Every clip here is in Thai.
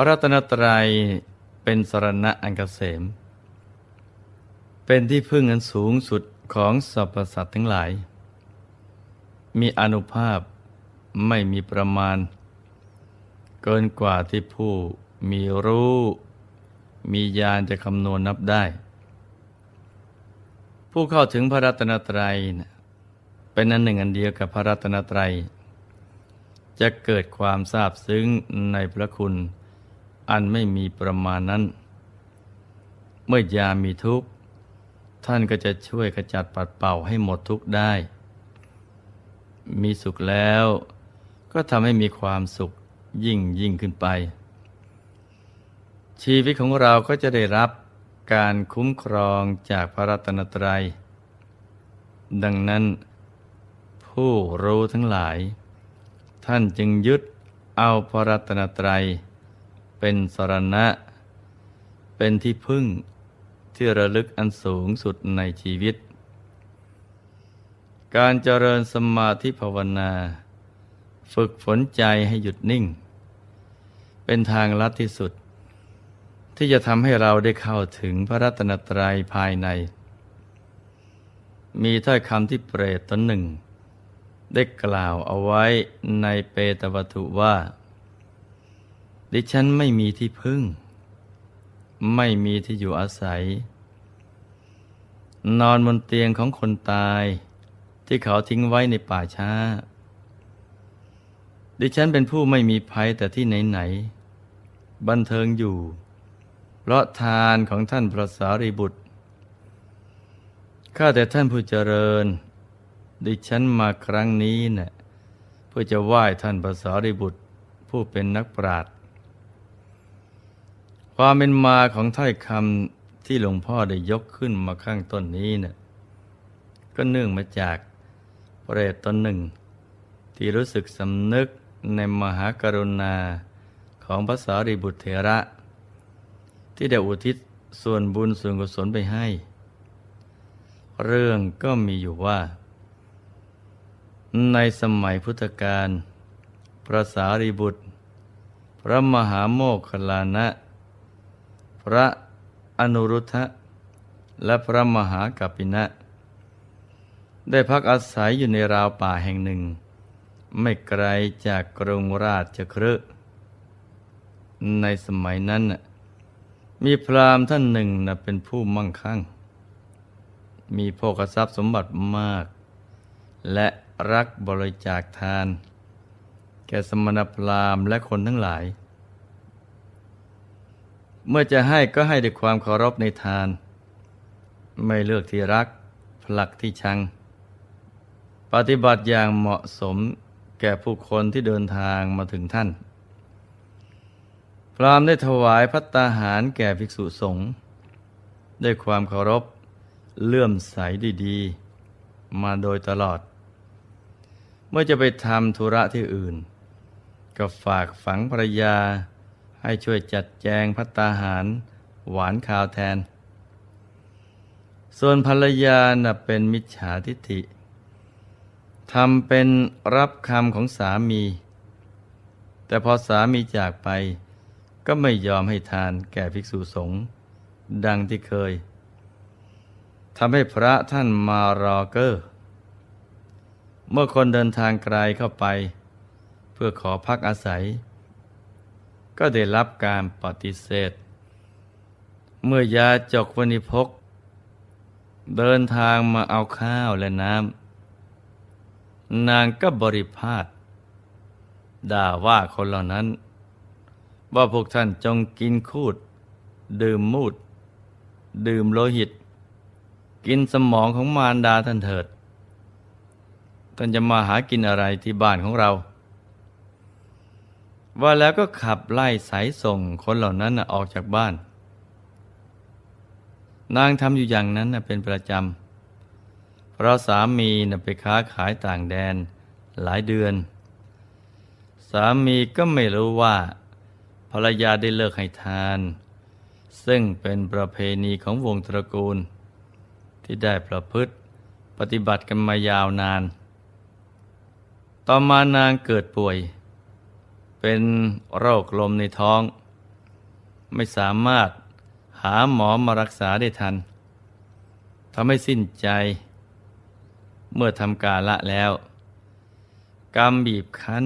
ระรัตนตรัยเป็นสรณะอันกเกษม เป็นที่พึ่งอันสูงสุดของสรรพสัตว์ทั้งหลาย มีอนุภาพไม่มีประมาณ เกินกว่าที่ผู้มีรู้ มีญาณจะคำนวณนับได้ ผู้เข้าถึงพระรัตนตรัยเป็นอันหนึ่งอันเดียวกับพระรัตนตรัย จะเกิดความทราบซึ้งในพระคุณ อันไม่มีประมาณนั้น เมื่อยามีทุกข์ ท่านก็จะช่วยขจัดปัดเป่าให้หมดทุกข์ได้ มีสุขแล้วก็ทำให้มีความสุขยิ่งยิ่งขึ้นไป ชีวิตของเราก็จะได้รับการคุ้มครองจากพระรัตนตรัย ดังนั้น ผู้รู้ทั้งหลาย ท่านจึงยึดเอาพระรัตนตรัย เป็นสรณะ เป็นที่พึ่งที่ระลึกอันสูงสุดในชีวิต การเจริญสมาธิภาวนา ฝึกฝนใจให้หยุดนิ่ง เป็นทางลัดที่สุด ที่จะทำให้เราได้เข้าถึงพระรัตนตรัยภายใน มีถ้อยคำที่เปรตตนหนึ่ง ได้กล่าวเอาไว้ในเปตวัตถุว่า ดิฉันไม่มีที่พึ่ง ไม่มีที่อยู่อาศัย นอนบนเตียงของคนตาย ที่เขาทิ้งไว้ในป่าช้า ดิฉันเป็นผู้ไม่มีภัยแต่ที่ไหนๆบันเทิงอยู่ เพราะทานของท่านพระสารีบุตรข้าแต่ท่านผู้เจริญ ดิฉันมาครั้งนี้เนะ่ยเพื่อจะไหว้ท่านพระสารีบุตรผู้เป็นนักปราชญ์ ความเป็นมาของถ้อยคำที่หลวงพ่อได้ยกขึ้นมาข้างต้นนี้เนะ่ยก็เนื่องมาจากเปรตตนหนึ่ง ที่รู้สึกสำนึกในมหากรุณาของพระสารีบุตรเถระ ที่ได้อุทิศส่วนบุญส่วนกุศลไปให้ เรื่องก็มีอยู่ว่า ในสมัยพุทธกาลพระสารีบุตร พระมหาโมคคลานะ ระอนุรุทธะและพระมหากัปปินะ ได้พักอาศัยอยู่ในราวป่าแห่งหนึ่ง ไม่ไกลจากกรุงราชครืในสมัยนั้น มีพราหมณ์ท่านหนึ่งนะเป็นผู้มั่งคั่ง มีโภคทรัพย์สมบัติมาก และรักบริจาคทาน แก่สมณพราหมณ์และคนทั้งหลาย เมื่อจะให้ก็ให้ด้วยความเคารพในทาน ไม่เลือกที่รัก ผลักที่ชัง ปฏิบัติอย่างเหมาะสมแก่ผู้คนที่เดินทางมาถึงท่าน พรามได้ถวายพัตตาหารแก่ภิกษุสงฆ์ด้วยความเคารพเลื่อมใสดีๆ มาโดยตลอด เมื่อจะไปทำธุระที่อื่น ก็ฝากฝังภรรยา ให้ช่วยจัดแจงพัตตาหาร หวานข้าวแทน ส่วนภรรยาน่ะเป็นมิจฉาทิฏฐิทำเป็นรับคำของสามี แต่พอสามีจากไป ก็ไม่ยอมให้ทานแก่ภิกษุสงฆ์ดังที่เคยทำให้พระท่านมารอเกอร์ เมื่อคนเดินทางไกลเข้าไป เพื่อขอพักอาศัย ก็ได้รับการปฏิเสธ เมื่อยาจกวณิพก เดินทางมาเอาข้าวและน้ำ นางก็บริพาทด่าว่าคนเหล่านั้น ว่าพวกท่านจงกินคูด ดื่มมูด ดื่มโลหิต กินสมองของมารดาท่านเถิด ท่านจะมาหากินอะไรที่บ้านของเรา ว่าแล้วก็ขับไล่สายส่งคนเหล่านั้นออกจากบ้าน นางทำอยู่อย่างนั้นเป็นประจำ เพราะสามีไปค้าขายต่างแดนหลายเดือน สามีก็ไม่รู้ว่า ภรรยาได้เลิกให้ทาน ซึ่งเป็นประเพณีของวงตระกูล ที่ได้ประพฤติปฏิบัติกันมายาวนาน ต่อมานางเกิดป่วย เป็นโรคลมในท้อง ไม่สามารถหาหมอมารักษาได้ทันทำให้สิ้นใจ เมื่อทำกาละแล้ว กรรมบีบคั้น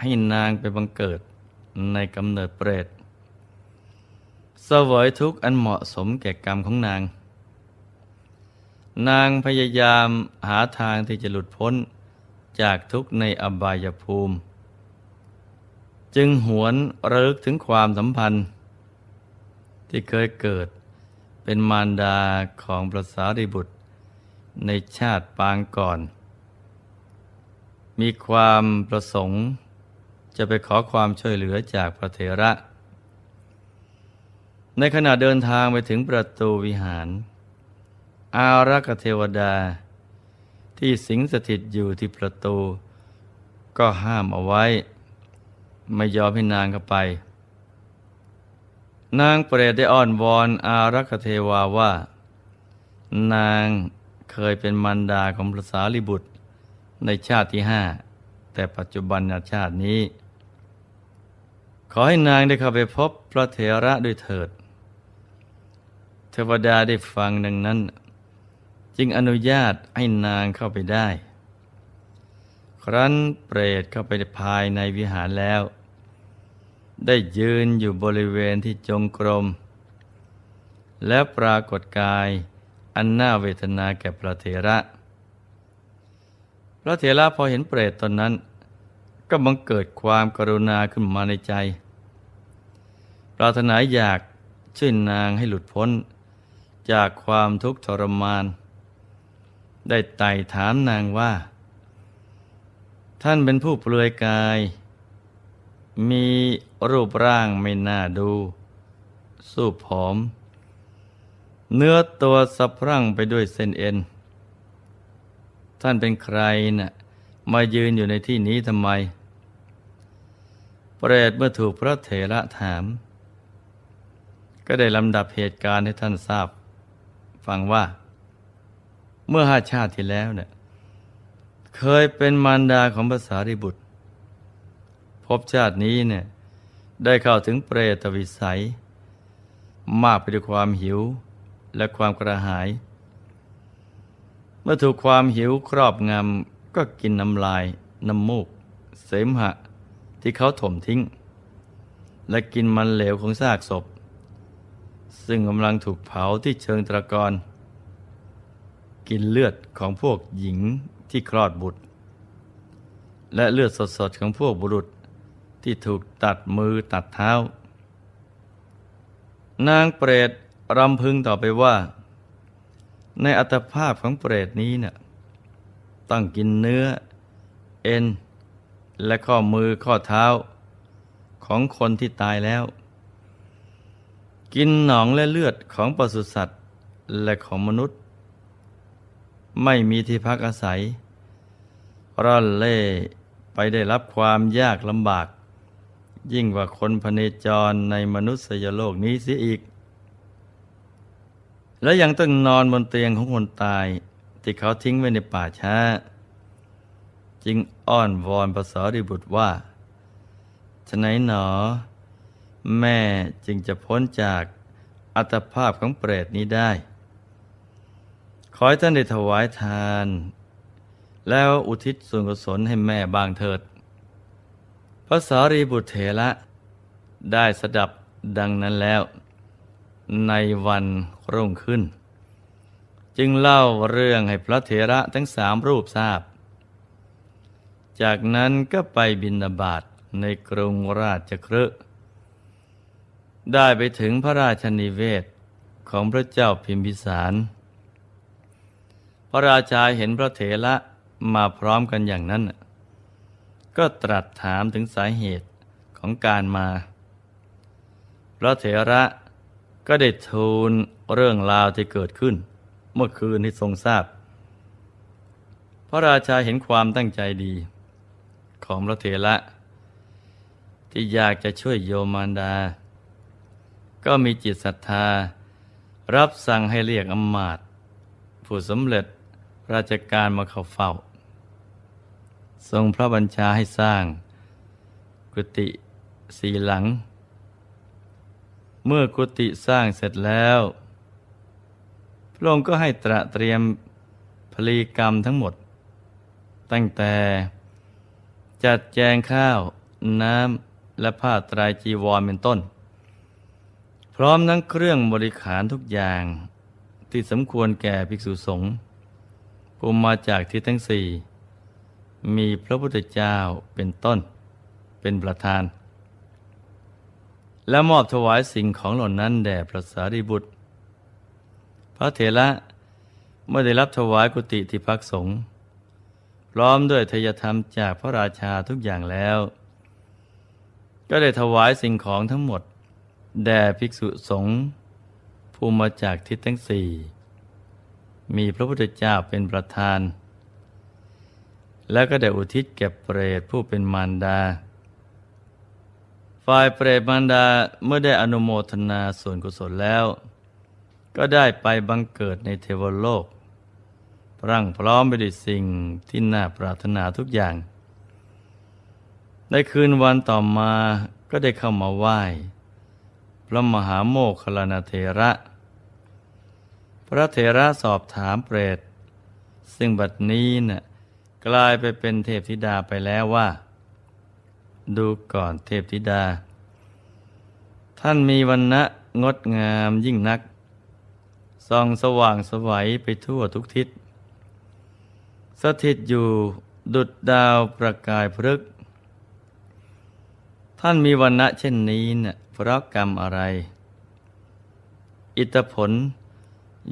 ให้นางไปบังเกิดในกำเนิดเปรตเสวยทุกข์อันเหมาะสมแก่กรรมของนาง นางพยายามหาทางที่จะหลุดพ้นจากทุกข์ในอบายภูมิ จึงหวนระลึกถึงความสัมพันธ์ ที่เคยเกิดเป็นมารดาของพระสารีบุตร ในชาติปางก่อน มีความประสงค์ จะไปขอความช่วยเหลือจากพระเถระ ในขณะเดินทางไปถึงประตูวิหาร อารักษเทวดา ที่สิงสถิตอยู่ที่ประตู ก็ห้ามเอาไว้ ไม่ยอมให้นางเข้าไป นางเปรตได้อ้อนวอนอารักเทวาว่า นางเคยเป็นมารดาของพระสารีบุตรในชาติที่ห้าแต่ปัจจุบันชาตินี้ ขอให้นางได้เข้าไปพบพระเถระด้วยเถิด เทวดาได้ฟังดังนั้น จึงอนุญาตให้นางเข้าไปได้ ครั้นเปรตเข้าไปภายในวิหารแล้ว ได้ยืนอยู่บริเวณที่จงกรม และปรากฏกายอันน่าเวทนาแก่พระเถระ พระเถระพอเห็นเปรตตนนั้น ก็บังเกิดความกรุณาขึ้นมาในใจ ปรารถนาอยากช่วยนางให้หลุดพ้น จากความทุกข์ทรมาน ได้ไต่ถามนางว่า ท่านเป็นผู้เปลือยกาย มีรูปร่างไม่น่าดู สูบผอม เนื้อตัวสะพรั่งไปด้วยเส้นเอ็น ท่านเป็นใครนะ่ะมายืนอยู่ในที่นี้ทำไม เปรตเมื่อถูกพระเถระถาม ก็ได้ลำดับเหตุการณ์ให้ท่านทราบ ฟังว่า เมื่อห้าชาติที่แล้วเนี่ย เคยเป็นมารดาของภาษาริบุตร พบชาตินี้เนี่ยได้เข้าถึงเปรตวิสัย มากไปด้วยความหิวและความกระหาย เมื่อถูกความหิวครอบงำก็กินน้ำลาย น้ำมูก เสมหะที่เขาถมทิ้ง และกินมันเหลวของซากศพ ซึ่งกำลังถูกเผาที่เชิงตะกอน กินเลือดของพวกหญิงที่คลอดบุตร และเลือดสดๆของพวกบุรุษที่ถูกตัดมือตัดเท้า นางเปรตรำพึงต่อไปว่า ในอัตภาพของเปรตนี้เนะ่ยต้องกินเนื้อ เอ็น และข้อมือข้อเท้า ของคนที่ตายแล้ว กินหนองและเลือดของปศุสัตว์และของมนุษย์ ไม่มีที่พักอาศัย ร่อนเล่ไปได้รับความยากลำบาก ยิ่งกว่าคนพเนจรในมนุษยโลกนี้เสียอีก และยังต้องนอนบนเตียงของคนตาย ที่เขาทิ้งไว้ในป่าช้า จึงอ้อนวอนภาษาดิบุตรว่าฉะไหนหนอ แม่จึงจะพ้นจากอัตภาพของเปรตนี้ได้ ขอให้ท่านได้ถวายทาน แล้วอุทิศส่วนกุศลให้แม่บางเถิด พระสารีบุตรเถระได้สดับดังนั้นแล้ว ในวันรุ่งขึ้น จึงเล่าเรื่องให้พระเถระทั้งสามรูปทราบ จากนั้นก็ไปบินาบาตในกรุงราชครืได้ไปถึงพระราชนิเวศของพระเจ้าพิมพิสาร พระราชาเห็นพระเถระมาพร้อมกันอย่างนั้น ก็ตรัสถามถึงสาเหตุของการมา พระเถระก็ได้ทูลเรื่องราวที่เกิดขึ้น เมื่อคืนที่ทรงทราบ พระราชาเห็นความตั้งใจดี ของพระเถระที่อยากจะช่วยโยมารดา ก็มีจิตศรัทธา รับสั่งให้เรียกอมมาตผู้สำเร็จ ราชการมาเข้าเฝ้า ทรงพระบัญชาให้สร้าง กุฏิสีหลัง เมื่อกุฏิสร้างเสร็จแล้ว พระองค์ก็ให้ตระเตรียมพลีกรรมทั้งหมด ตั้งแต่จัดแจงข้าว น้ำ และผ้าตรายจีวรเป็นต้น พร้อมทั้งเครื่องบริขารทุกอย่างที่สมควรแก่ภิกษุสงฆ์ ผู้มาจากทิศทั้งสี่มีพระพุทธเจ้าเป็นต้น เป็นประธาน และมอบถวายสิ่งของเหล่านั้นแด่พระสารีบุตร พระเถระเมื่อได้รับถวายกุฏิที่พักสงฆ์พร้อมด้วยทยธรรมจากพระราชาทุกอย่างแล้ว ก็ได้ถวายสิ่งของทั้งหมด แด่ภิกษุสงฆ์ผู้มาจากทิศทั้งสี่ มีพระพุทธเจ้าเป็นประธาน แล้วก็ได้อุทิศแก่เปรตผู้เป็นมารดา ฝ่ายเปรตมารดาเมื่อได้อนุโมทนาส่วนกุศลแล้ว ก็ได้ไปบังเกิดในเทวโลก ร่างพร้อมไปด้วยสิ่งที่น่าปรารถนาทุกอย่าง ในคืนวันต่อมาก็ได้เข้ามาไหว้พระมหาโมคคลานาเทระ ระเทระสอบถามเปรต ซึ่งบัดนี้นะ่ะกลายไปเป็นเทพธิดาไปแล้วว่า ดูก่อนเทพธิดา ท่านมีวันณะงดงามยิ่งนักส่องสว่างสวัยไปทั่วทุกทิศ สถิตอยู่ดุดดาวประกายพฤกษ์ท่านมีวันณะเช่นนี้เนะ่ยเพราะกรรมอะไร อิทธผล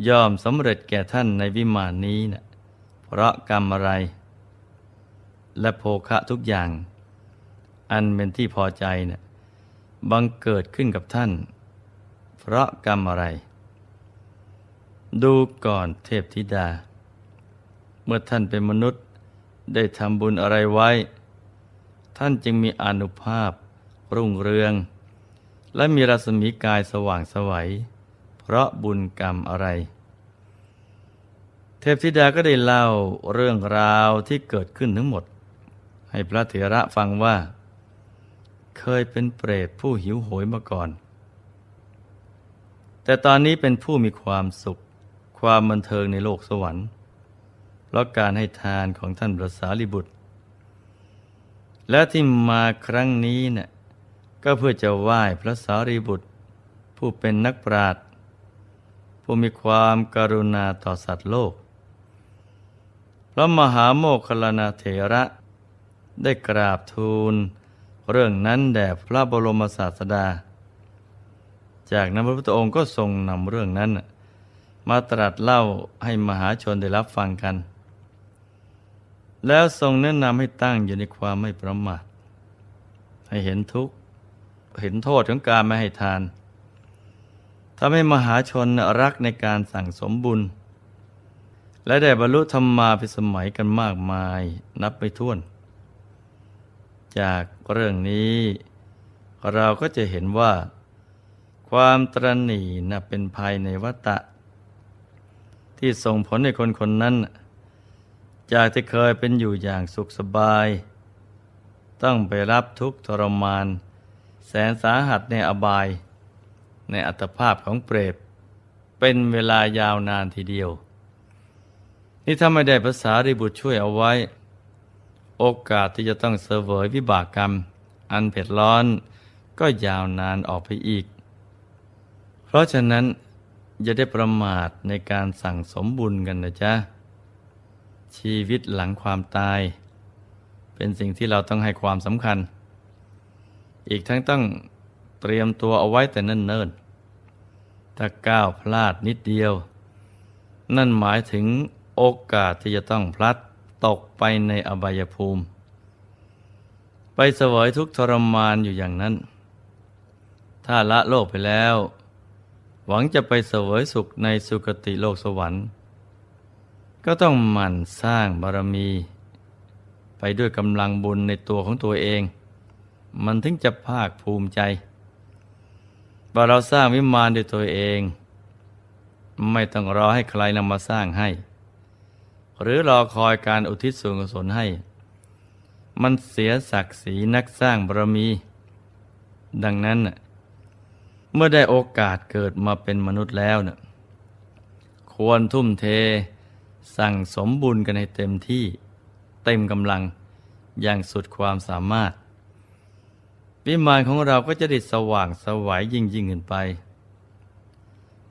ยอมสำเร็จแก่ท่านในวิมานนี้นะเพราะกรรมอะไร และโภคะทุกอย่าง อันเป็นที่พอใจนะ่ยบังเกิดขึ้นกับท่าน เพราะกรรมอะไร ดูก่อนเทพธิดา เมื่อท่านเป็นมนุษย์ได้ทำบุญอะไรไว้ ท่านจึงมีอนุภาพ รุ่งเรือง และมีรัศมีกายสว่างสวัย ราะบุญกรรมอะไร เทพธิดาก็ได้เล่าเรื่องราวที่เกิดขึ้นทั้งหมด ให้พระเถระฟังว่า เคยเป็นเปรตผู้หิวโหยมาก่อน แต่ตอนนี้เป็นผู้มีความสุข ความบันเทิงในโลกสวรรค์เพราะการให้ทานของท่านพระสารีบุตร และที่มาครั้งนี้เนะ่ยก็เพื่อจะไหว้พระสารีบุตร ผู้เป็นนักปราชญ์ ผู้มีความการุณาต่อสัตว์โลก พระมหาโมคคลานาเถระได้กราบทูล เรื่องนั้นแด่พระบรมศาสดา จากนั้นพระพุทธองค์ก็ทรงนำเรื่องนั้น มาตรัสเล่าให้มหาชนได้รับฟังกัน แล้วทรงแนะนำให้ตั้งอยู่ในความไม่ประมาทให้เห็นทุกข์เห็นโทษของการไม่ให้ทาน ทำให้มหาชนรักในการสั่งสมบุญ และได้บรรลุธรรมมาพิสมัยกันมากมายนับไม่ถ้วน จากเรื่องนี้ เราก็จะเห็นว่า ความตรณีนะเป็นภัยในวัตะ ที่ส่งผลให้คนคนนั้น จากที่เคยเป็นอยู่อย่างสุขสบาย ต้องไปรับทุกข์ทรมาน แสนสาหัสในอบาย ในอัตภาพของเปรตเป็นเวลายาวนานทีเดียว นี่ถ้าไม่ได้ภาษาริบุตรช่วยเอาไว้ โอกาสที่จะต้องเสวยวิบากกรรม อันเผ็ดร้อนก็ยาวนานออกไปอีก เพราะฉะนั้นอย่าได้ประมาทในการสั่งสมบุญกันนะจ๊ะ ชีวิตหลังความตาย เป็นสิ่งที่เราต้องให้ความสำคัญ อีกทั้งต้องเตรียมตัวเอาไว้แต่เนิ่นๆ ถ้าก้าวพลาดนิดเดียว นั่นหมายถึงโอกาสที่จะต้องพลัดตกไปในอบายภูมิ ไปเสวยทุกทรมานอยู่อย่างนั้น ถ้าละโลกไปแล้ว หวังจะไปเสวยสุขในสุคติโลกสวรรค์ ก็ต้องหมั่นสร้างบารมี ไปด้วยกำลังบุญในตัวของตัวเอง มันถึงจะภาคภูมิใจ ว่าเราสร้างวิมานด้วยตัวเอง ไม่ต้องรอให้ใครนำมาสร้างให้ หรือรอคอยการอุทิศส่วนกุศลให้ มันเสียศักดิ์ศรีนักสร้างบารมี ดังนั้น เมื่อได้โอกาสเกิดมาเป็นมนุษย์แล้วเนะ่ยควรทุ่มเท สั่งสมบุญกันให้เต็มที่ เต็มกำลังอย่างสุดความสามารถ วิมานของเราก็จะได้สว่างสวัยยิ่งยิ่งขึ้นไป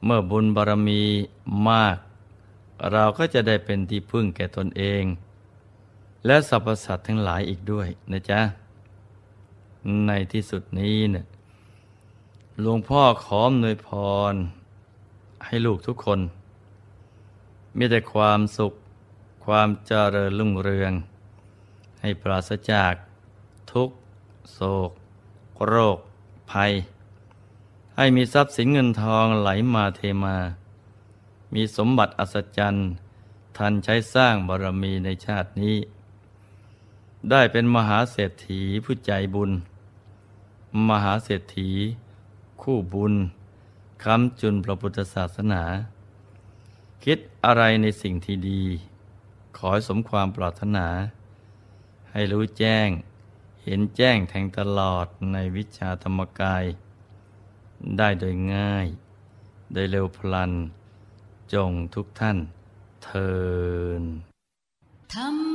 เมื่อบุญบารมีมาก เราก็จะได้เป็นที่พึ่งแก่ตนเอง และสรรพสัตว์ทั้งหลายอีกด้วยนะจ๊ะ ในที่สุดนี้เนะี่ยหลวงพ่อขอมนวยพร ให้ลูกทุกคน มีแต่ความสุข ความเจริญรุ่งเรือง ให้ปราศจากทุกโศก โรค ภัย ให้มีทรัพย์สินเงินทองไหลมาเทมา มีสมบัติอัศจรรย์ ทันใช้สร้างบารมีในชาตินี้ ได้เป็นมหาเศรษฐีผู้ใจบุญ มหาเศรษฐี คู่บุญค้ำจุนพระพุทธศาสนา คิดอะไรในสิ่งที่ดี ขอให้สมความปรารถนา ให้รู้แจ้ง เห็นแจ้งแทงตลอดในวิชาธรรมกาย ได้โดยง่าย โดยเร็วพลัน จงทุกท่านเทินธรรม